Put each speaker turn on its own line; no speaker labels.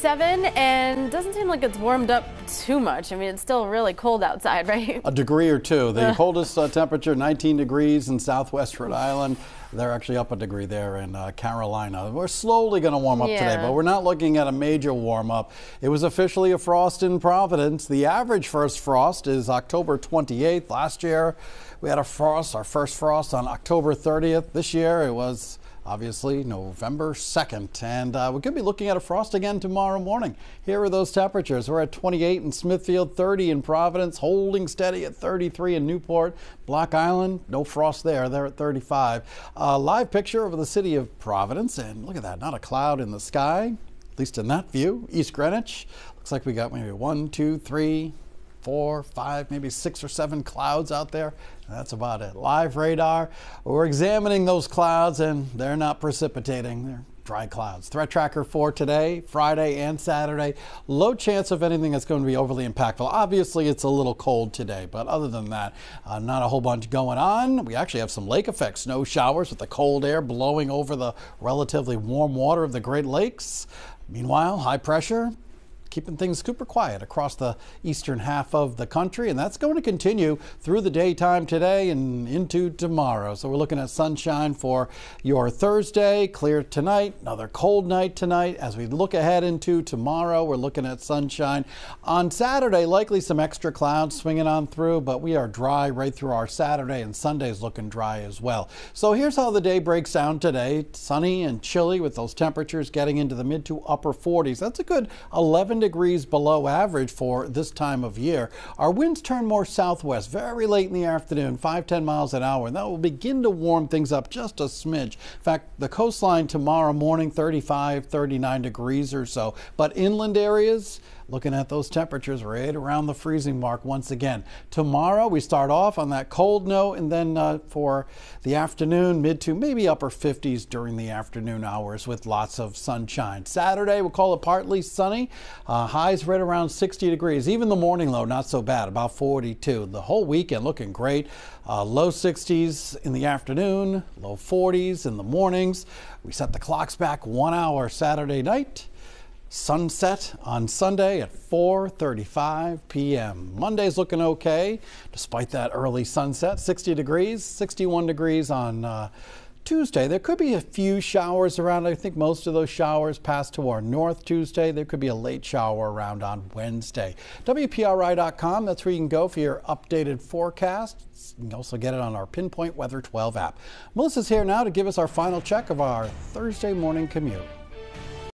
37 and doesn't seem like it's warmed up too much. I mean, it's still really cold outside, right?
A degree or two. The coldest uh, temperature, 19 degrees in southwest Rhode Island. They're actually up a degree there in uh, Carolina. We're slowly going to warm up
Yeah.
today, but we're not looking at a major warm up. It was officially a frost in Providence. The average first frost is October 28th. Last year, we had a frost, our first frost on October 30th. This year, it was obviously November 2nd. And uh, we could be looking at a frost again tomorrow morning. Here are those temperatures. We're at 28 in Smithfield, 30 in Providence, holding steady at 33 in Newport. Block Island, no frost there. They're at 35. Uh, live picture of the city of Providence. And look at that, not a cloud in the sky, at least in that view. East Greenwich. Looks like we got maybe one, two, three, four, five, maybe six or seven clouds out there. That's about it. Live radar. We're examining those clouds and they're not precipitating. They're dry clouds. Threat tracker for today, Friday and Saturday. Low chance of anything that's going to be overly impactful. Obviously, it's a little cold today, but other than that, uh, not a whole bunch going on. We actually have some lake effects, snow showers with the cold air blowing over the relatively warm water of the Great Lakes. Meanwhile, high pressure keeping things super quiet across the eastern half of the country, and that's going to continue through the daytime today and into tomorrow. So we're looking at sunshine for your Thursday, clear tonight, another cold night tonight. As we look ahead into tomorrow, we're looking at sunshine. On Saturday, likely some extra clouds swinging on through, but we are dry right through our Saturday, and Sunday's looking dry as well. So here's how the day breaks down today sunny and chilly with those temperatures getting into the mid to upper 40s. That's a good 11 degrees below average for this time of year. Our winds turn more southwest very late in the afternoon, 5 10 miles an hour, and that will begin to warm things up just a smidge. In fact, the coastline tomorrow morning 35, 39 degrees or so, but inland areas looking at those temperatures right around the freezing mark once again. Tomorrow we start off on that cold note and then uh, for the afternoon mid to maybe upper 50s during the afternoon hours with lots of sunshine. Saturday we'll call it partly sunny. Uh, highs right around 60 degrees. Even the morning low not so bad, about 42. The whole weekend looking great. Uh, low 60s in the afternoon, low 40s in the mornings. We set the clocks back one hour Saturday night. Sunset on Sunday at 4:35 p.m. Monday's looking okay, despite that early sunset. 60 degrees, 61 degrees on uh, Tuesday. There could be a few showers around. I think most of those showers pass to our north Tuesday. There could be a late shower around on Wednesday. WPRI.com. That's where you can go for your updated forecast. You can also get it on our Pinpoint Weather 12 app. Melissa's here now to give us our final check of our Thursday morning commute.